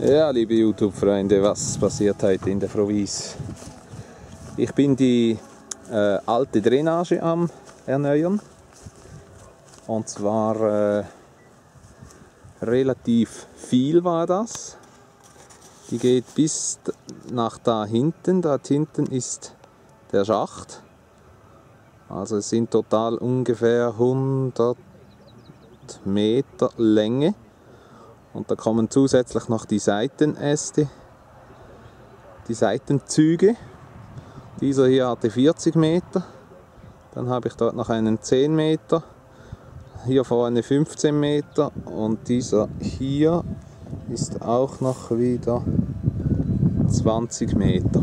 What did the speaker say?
Ja, liebe YouTube-Freunde, was passiert heute in der Provinz? Ich bin die äh, alte Drainage am erneuern. Und zwar äh, relativ viel war das. Die geht bis nach da hinten. Da hinten ist der Schacht. Also es sind total ungefähr 100 Meter Länge. Und da kommen zusätzlich noch die Seitenäste, die Seitenzüge. Dieser hier hatte 40 Meter. Dann habe ich dort noch einen 10 Meter. Hier vorne 15 Meter. Und dieser hier ist auch noch wieder 20 Meter.